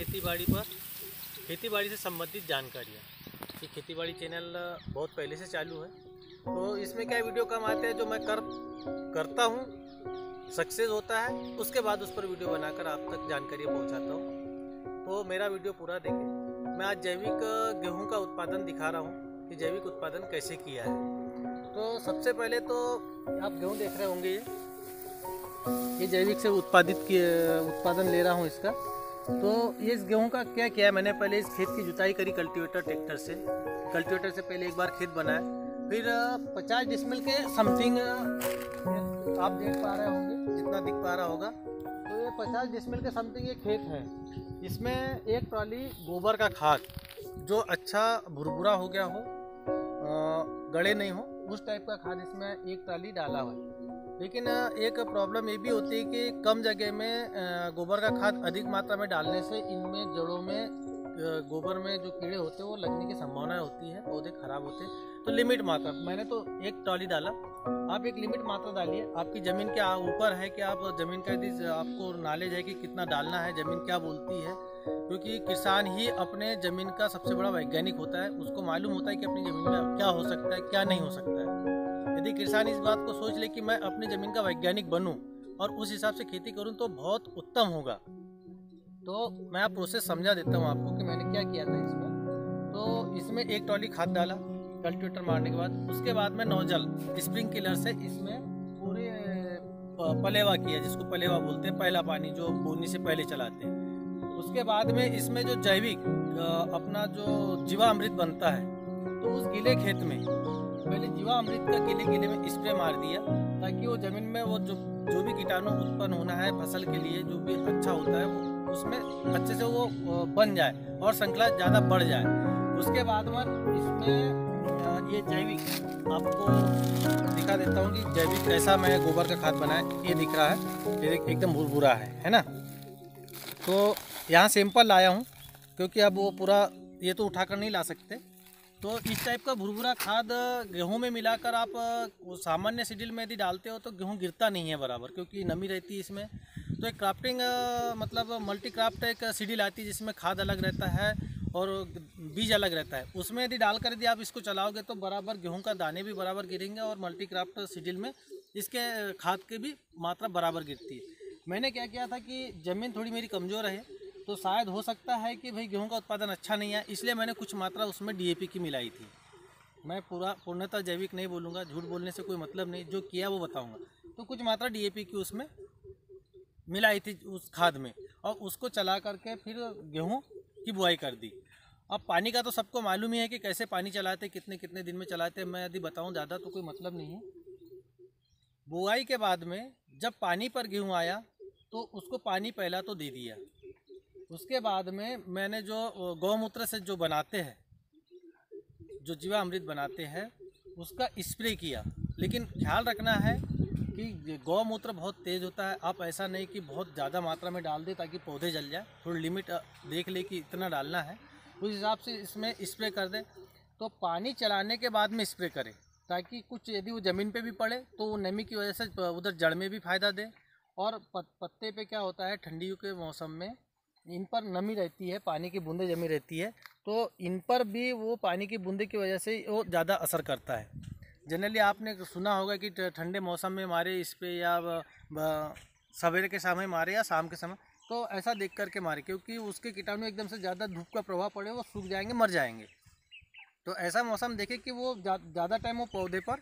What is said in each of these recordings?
खेती बाड़ी पर खेती बाड़ी से संबंधित जानकारियाँ। ये खेती बाड़ी चैनल बहुत पहले से चालू है। तो इसमें क्या वीडियो कम आते हैं जो मैं कर, करता हूँ सक्सेस होता है, उसके बाद उस पर वीडियो बनाकर आप तक जानकारी पहुँचाता हूँ। तो मेरा वीडियो पूरा देखें। मैं आज जैविक गेहूँ का उत्पादन दिखा रहा हूँ कि जैविक उत्पादन कैसे किया है। तो सबसे पहले तो आप गेहूँ देख रहे होंगे ये। ये जैविक से उत्पादित किए उत्पादन ले रहा हूँ इसका। तो ये इस गेहूँ का क्या किया है? मैंने पहले इस खेत की जुताई करी कल्टीवेटर ट्रैक्टर से। कल्टीवेटर से पहले एक बार खेत बनाया। फिर पचास डिसमिल के समथिंग आप देख पा रहे होंगे, जितना दिख पा रहा होगा। तो ये पचास डिसमिल के समथिंग ये खेत है। इसमें एक ट्रॉली गोबर का खाद, जो अच्छा भुरभुरा हो गया हो गड़े नहीं हो, उस टाइप का खाद इसमें एक ट्राली डाला हुआ है। लेकिन एक प्रॉब्लम ये भी होती है कि कम जगह में गोबर का खाद अधिक मात्रा में डालने से इनमें जड़ों में गोबर में जो कीड़े होते हैं, वो लगने की संभावना होती है, पौधे खराब होते हैं। तो लिमिट मात्रा, मैंने तो एक ट्रॉली डाला। आप एक लिमिट मात्रा डालिए। आपकी ज़मीन के ऊपर है कि आप ज़मीन का यदि आपको नॉलेज है कि कितना डालना है, ज़मीन क्या बोलती है? क्योंकि किसान ही अपने ज़मीन का सबसे बड़ा वैज्ञानिक होता है। उसको मालूम होता है कि अपनी ज़मीन में क्या हो सकता है, क्या नहीं हो सकता है। यदि किसान इस बात को सोच ले कि मैं अपनी ज़मीन का वैज्ञानिक बनूं और उस हिसाब से खेती करूँ तो बहुत उत्तम होगा। तो मैं आप प्रोसेस समझा देता हूँ आपको कि मैंने क्या किया था इसमें। तो इसमें एक ट्रॉली खाद डाला, कल्टीवेटर मारने के बाद, उसके बाद में नोजल, स्प्रिंग किलर से इसमें पूरे पलेवा किया, जिसको पलेवा बोलते हैं, पहला पानी जो बोनी से पहले चलाते हैं। उसके बाद में इसमें जो जैविक अपना जो जीवामृत बनता है तो उस गीले खेत में पहले जीवामृत का गीले गीले में स्प्रे मार दिया, ताकि वो ज़मीन में वो जो जो भी कीटाणु उत्पन्न होना है फ़सल के लिए, जो भी अच्छा होता है, वो उसमें अच्छे से वो बन जाए और श्रृंखला ज़्यादा बढ़ जाए। उसके बाद में इसमें ये जैविक, आपको दिखा देता हूँ कि जैविक कैसा मैं गोबर का खाद बनाए ये दिख रहा है, ये एकदम भूरभूरा है है ना? तो यहाँ सैंपल लाया हूँ, क्योंकि अब वो पूरा, ये तो उठाकर नहीं ला सकते। तो इस टाइप का भुरभुरा खाद गेहूँ में मिलाकर आप सामान्य सीडिल में यदि डालते हो तो गेहूँ गिरता नहीं है बराबर, क्योंकि नमी रहती है इसमें। तो एक क्राफ्टिंग मतलब मल्टी क्राफ्ट एक सीडिल आती है जिसमें खाद अलग रहता है और बीज अलग रहता है। उसमें यदि डालकर यदि आप इसको चलाओगे तो बराबर गेहूँ का दाने भी बराबर गिरेंगे और मल्टी क्राफ्ट सीडिल में इसके खाद की भी मात्रा बराबर गिरती है। मैंने क्या किया था कि ज़मीन थोड़ी मेरी कमज़ोर है तो शायद हो सकता है कि भाई गेहूँ का उत्पादन अच्छा नहीं है, इसलिए मैंने कुछ मात्रा उसमें डीएपी की मिलाई थी। मैं पूरा, पूर्णतः जैविक नहीं बोलूँगा, झूठ बोलने से कोई मतलब नहीं, जो किया वो बताऊँगा। तो कुछ मात्रा डीएपी की उसमें मिलाई थी उस खाद में, और उसको चला करके फिर गेहूँ की बुआई कर दी। अब पानी का तो सबको मालूम ही है कि कैसे पानी चलाते, कितने कितने दिन में चलाते, मैं यदि बताऊँ ज़्यादा तो कोई मतलब नहीं है। बुआई के बाद में जब पानी पर गेहूँ आया तो उसको पानी पहला तो दे दिया। उसके बाद में मैंने जो गौमूत्र से जो बनाते हैं, जो जीवामृत बनाते हैं, उसका स्प्रे किया। लेकिन ख्याल रखना है कि गौमूत्र बहुत तेज़ होता है। आप ऐसा नहीं कि बहुत ज़्यादा मात्रा में डाल दें ताकि पौधे जल जाए। थोड़ी लिमिट देख ले कि इतना डालना है। उस हिसाब से इसमें स्प्रे कर दें। तो पानी चलाने के बाद में स्प्रे करें, ताकि कुछ यदि वो ज़मीन पे भी पड़े तो वो नमी की वजह से उधर जड़ में भी फ़ायदा दे। और पत्ते पे क्या होता है ठंडियों के मौसम में इन पर नमी रहती है, पानी की बूंदें जमी रहती है तो इन पर भी वो पानी की बूंदे की वजह से वो ज़्यादा असर करता है। जनरली आपने सुना होगा कि ठंडे मौसम में मारे इस पर या सवेरे के समय मारे या शाम के समय तो ऐसा देख करके मारे, क्योंकि उसके कीटाणु एकदम से ज़्यादा धूप का प्रभाव पड़े, वो सूख जाएँगे, मर जाएँगे। तो ऐसा मौसम देखे कि वो ज़्यादा टाइम वो पौधे पर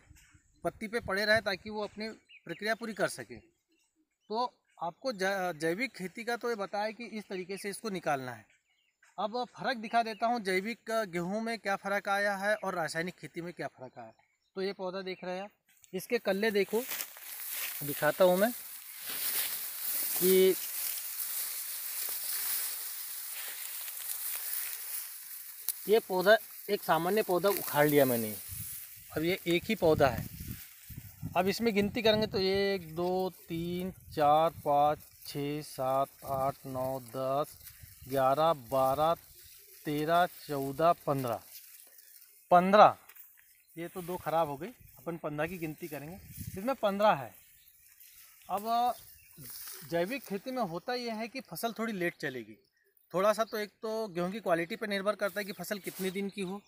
पत्ती पे पड़े रहे ताकि वो अपनी प्रक्रिया पूरी कर सके। तो आपको जैविक खेती का तो ये बताया कि इस तरीके से इसको निकालना है। अब फ़र्क दिखा देता हूँ, जैविक गेहूँ में क्या फ़र्क आया है और रासायनिक खेती में क्या फ़र्क आया तो ये पौधा देख रहे हैं इसके कल्ले देखो, दिखाता हूँ मैं कि ये पौधा, एक सामान्य पौधा उखाड़ लिया मैंने। अब ये एक ही पौधा है। अब इसमें गिनती करेंगे तो एक, दो, तीन, चार, पाँच, छः, सात, आठ, नौ, दस, ग्यारह, बारह, तेरह, चौदह, पंद्रह। पंद्रह। ये तो दो खराब हो गई। अपन पंद्रह की गिनती करेंगे। इसमें पंद्रह है। अब जैविक खेती में होता यह है कि फ़सल थोड़ी लेट चलेगी। थोड़ा सा तो एक तो गेहूँ की क्वालिटी पर निर्भर करता है कि फ़सल कितने दिन की हो।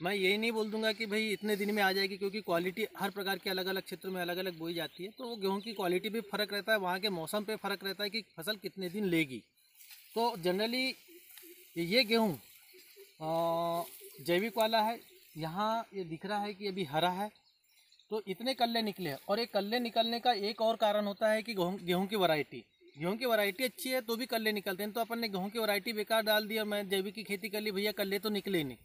मैं यही नहीं बोल दूँगा कि भाई इतने दिन में आ जाएगी, क्योंकि क्वालिटी हर प्रकार के अलग अलग क्षेत्रों में अलग अलग बोई जाती है। तो वो गेहूँ की क्वालिटी भी फ़र्क रहता है, वहाँ के मौसम पे फ़र्क रहता है कि फ़सल कितने दिन लेगी। तो जनरली ये गेहूँ जैविक वाला है, यहाँ ये दिख रहा है कि अभी हरा है तो इतने कल्ले निकले हैं। और एक कल्ले निकलने का एक और कारण होता है कि गेहूँ की वैरायटी गेहूँ की वैरायटी अच्छी है तो भी कल्ले निकलते हैं तो अपन ने गेहूँ की वैरायटी बेकार डाल दी और मैं जैविक की खेती कर ली, भैया कल्ले तो निकले नहीं।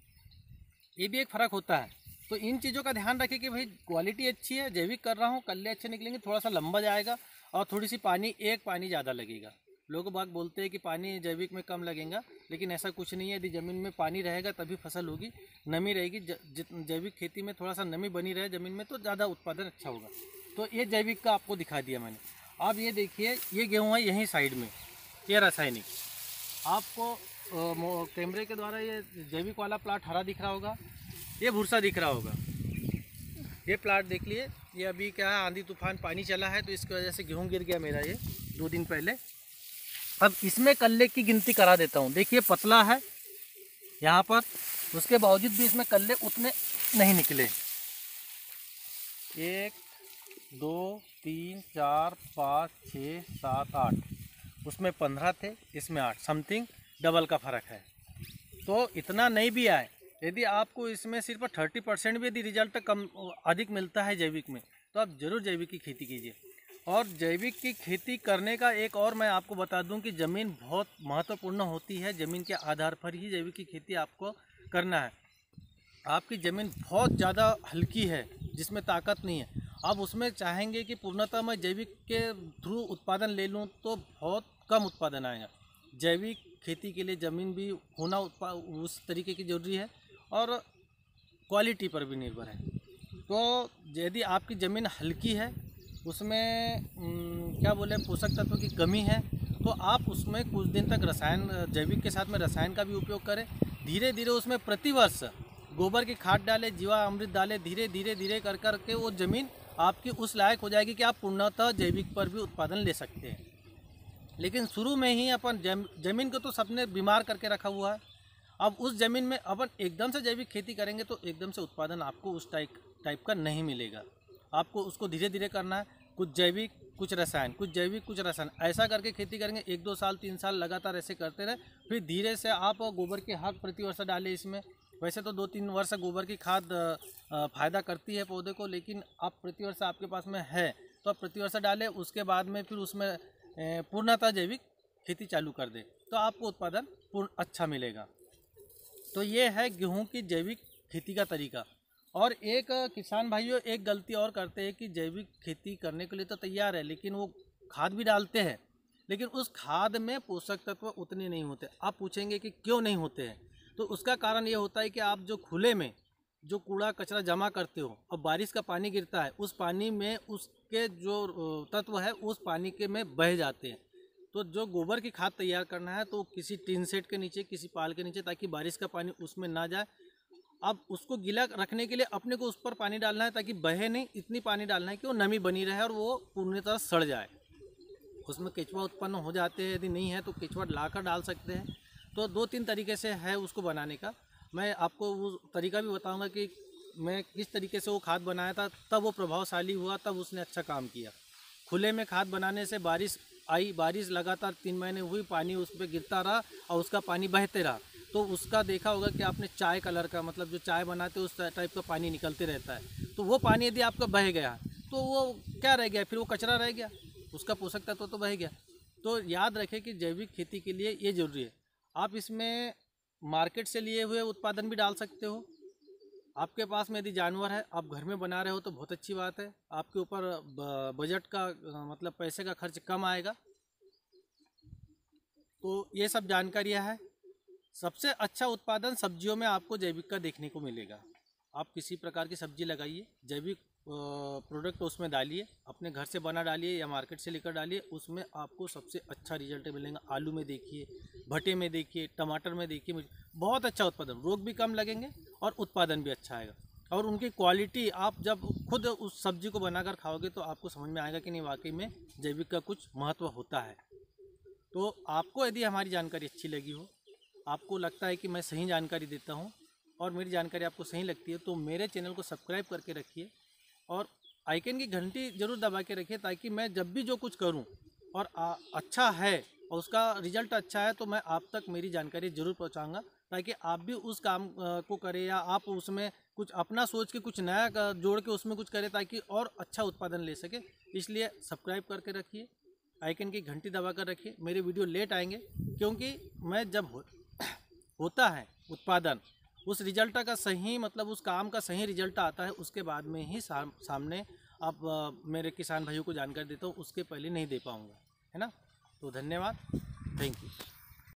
ये भी एक फ़र्क होता है। तो इन चीज़ों का ध्यान रखें कि भाई क्वालिटी अच्छी है, जैविक कर रहा हूँ कल्ले अच्छे निकलेंगे थोड़ा सा लंबा जाएगा और थोड़ी सी पानी, एक पानी ज़्यादा लगेगा। लोग बाग बोलते हैं कि पानी जैविक में कम लगेगा, लेकिन ऐसा कुछ नहीं है। यदि ज़मीन में पानी रहेगा तभी फ़सल होगी, नमी रहेगी। जैविक खेती में थोड़ा सा नमी बनी रहे ज़मीन में तो ज़्यादा उत्पादन अच्छा होगा। तो ये जैविक का आपको दिखा दिया मैंने। अब ये देखिए, ये गेहूँ है यहीं साइड में, ये रासायनिक। आपको कैमरे के द्वारा ये जैविक वाला प्लाट हरा दिख रहा होगा? ये भूसा दिख रहा होगा। ये प्लाट देख लिए। ये अभी क्या है, आंधी तूफ़ान पानी चला है तो इसकी वजह से गेहूँ गिर गया मेरा ये, दो दिन पहले। अब इसमें कल्ले की गिनती करा देता हूँ। देखिए, पतला है यहाँ पर, उसके बावजूद भी इसमें कल्ले उतने नहीं निकले। एक, दो, तीन, चार, पाँच, छः, सात, आठ। उसमें पंद्रह थे, इसमें आठ। समथिंग, डबल का फ़र्क है। तो इतना नहीं भी आए, यदि आपको इसमें सिर्फ़ थर्टी परसेंट भी यदि रिज़ल्ट कम, अधिक मिलता है जैविक में तो आप ज़रूर जैविक की खेती कीजिए। और जैविक की खेती करने का एक और मैं आपको बता दूँ कि ज़मीन बहुत महत्वपूर्ण होती है, ज़मीन के आधार पर ही जैविक की खेती आपको करना है। आपकी ज़मीन बहुत ज़्यादा हल्की है, जिसमें ताकत नहीं है। आप उसमें चाहेंगे कि पूर्णतः मैं जैविक के थ्रू उत्पादन ले लूँ तो बहुत कम उत्पादन आएगा। जैविक खेती के लिए ज़मीन भी होना उस तरीके की ज़रूरी है और क्वालिटी पर भी निर्भर है। तो यदि आपकी ज़मीन हल्की है, उसमें क्या बोले, पोषक तत्व की कमी है तो आप उसमें कुछ दिन तक रसायन, जैविक के साथ में रसायन का भी उपयोग करें। धीरे धीरे उसमें प्रतिवर्ष गोबर की खाद डालें, जीवा अमृत डालें धीरे धीरे धीरे कर कर के वो ज़मीन आपकी उस लायक हो जाएगी कि आप पूर्णतः जैविक पर भी उत्पादन ले सकते हैं। लेकिन शुरू में ही अपन जम, ज़मीन को तो सबने बीमार करके रखा हुआ है। अब उस ज़मीन में अपन एकदम से जैविक खेती करेंगे तो एकदम से उत्पादन आपको उस टाइप टाइप का नहीं मिलेगा। आपको उसको धीरे धीरे करना है। कुछ जैविक, कुछ रसायन, कुछ जैविक, कुछ रसायन। ऐसा करके खेती करेंगे, एक दो साल, तीन साल लगातार ऐसे करते रहे। फिर धीरे से आप गोबर के खाद प्रति वर्ष डालें इसमें। वैसे तो दो तीन वर्ष गोबर की खाद फ़ायदा करती है पौधे को, लेकिन आप प्रतिवर्ष आपके पास में है तो आप प्रतिवर्ष डालें, उसके बाद में फिर उसमें पूर्णतः जैविक खेती चालू कर दें तो आपको उत्पादन पूर्ण अच्छा मिलेगा। तो ये है गेहूँ की जैविक खेती का तरीका। और एक किसान भाइयों, एक गलती और करते हैं कि जैविक खेती करने के लिए तो तैयार है, लेकिन वो खाद भी डालते हैं, लेकिन उस खाद में पोषक तत्व उतने नहीं होते। आप पूछेंगे कि क्यों नहीं होते हैं? तो उसका कारण ये होता है कि आप जो खुले में जो कूड़ा कचरा जमा करते हो और बारिश का पानी गिरता है, उस पानी में उसके जो तत्व है, उस पानी के में बह जाते हैं। तो जो गोबर की खाद तैयार करना है तो किसी टीन सेट के नीचे, किसी पाल के नीचे, ताकि बारिश का पानी उसमें ना जाए। अब उसको गीला रखने के लिए अपने को उस पर पानी डालना है, ताकि बहे नहीं, इतनी पानी डालना है कि वो नमी बनी रहे और वो पूर्ण तरह सड़ जाए। उसमें केचुआ उत्पन्न हो जाते हैं, यदि नहीं है तो केचुआ ला कर डाल सकते हैं। तो दो तीन तरीके से है उसको बनाने का। मैं आपको वो तरीका भी बताऊँगा कि मैं किस तरीके से वो खाद बनाया था, तब वो प्रभावशाली हुआ, तब उसने अच्छा काम किया। खुले में खाद बनाने से बारिश आई, बारिश लगातार तीन महीने हुई, पानी उस पर गिरता रहा और उसका पानी बहते रहा। तो उसका देखा होगा कि आपने चाय कलर का मतलब जो चाय बनाते उस टाइप का पानी निकलते रहता है। तो वो पानी यदि आपका बह गया तो वो क्या रह गया? फिर वो कचरा रह गया। उसका पोषक तत्व तो बह गया। तो याद रखें कि जैविक खेती के लिए ये ज़रूरी है। आप इसमें मार्केट से लिए हुए उत्पादन भी डाल सकते हो। आपके पास में यदि जानवर है, आप घर में बना रहे हो तो बहुत अच्छी बात है। आपके ऊपर बजट का मतलब पैसे का खर्च कम आएगा। तो ये सब जानकारियाँ हैं। सबसे अच्छा उत्पादन सब्जियों में आपको जैविक का देखने को मिलेगा। आप किसी प्रकार की सब्ज़ी लगाइए, जैविक प्रोडक्ट उसमें डालिए, अपने घर से बना डालिए या मार्केट से लेकर डालिए, उसमें आपको सबसे अच्छा रिज़ल्ट मिलेगा। आलू में देखिए, भटे में देखिए, टमाटर में देखिए बहुत अच्छा उत्पादन, रोग भी कम लगेंगे और उत्पादन भी अच्छा आएगा। और उनकी क्वालिटी आप जब खुद उस सब्ज़ी को बनाकर खाओगे तो आपको समझ में आएगा कि नहीं, वाकई में जैविक का कुछ महत्व होता है। तो आपको यदि हमारी जानकारी अच्छी लगी हो, आपको लगता है कि मैं सही जानकारी देता हूँ और मेरी जानकारी आपको सही लगती है तो मेरे चैनल को सब्सक्राइब करके रखिए। और आइकन की घंटी ज़रूर दबा के रखिए ताकि मैं जब भी जो कुछ करूँ और आ, अच्छा है और उसका रिज़ल्ट अच्छा है तो मैं आप तक मेरी जानकारी ज़रूर पहुंचाऊँगा ताकि आप भी उस काम को करें या आप उसमें कुछ अपना सोच के कुछ नया जोड़ के उसमें कुछ करें ताकि और अच्छा उत्पादन ले सके। इसलिए सब्सक्राइब करके रखिए आइकन की घंटी दबा कर रखिए मेरे वीडियो लेट आएँगे क्योंकि मैं जब हो, होता है उत्पादन उस रिज़ल्ट का सही मतलब उस काम का सही रिज़ल्ट आता है उसके बाद में ही साम, सामने आप मेरे किसान भाइयों को जानकारी देता हूँ उसके पहले नहीं दे पाऊँगा। है ना? तो धन्यवाद। Thank you.